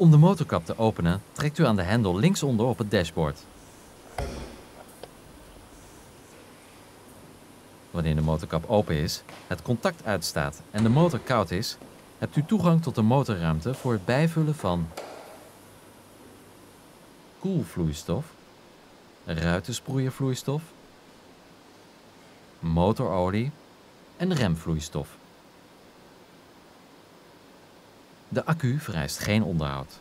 Om de motorkap te openen trekt u aan de hendel linksonder op het dashboard. Wanneer de motorkap open is, het contact uitstaat en de motor koud is, hebt u toegang tot de motorruimte voor het bijvullen van koelvloeistof, ruitensproeiervloeistof, motorolie en remvloeistof. De accu vereist geen onderhoud.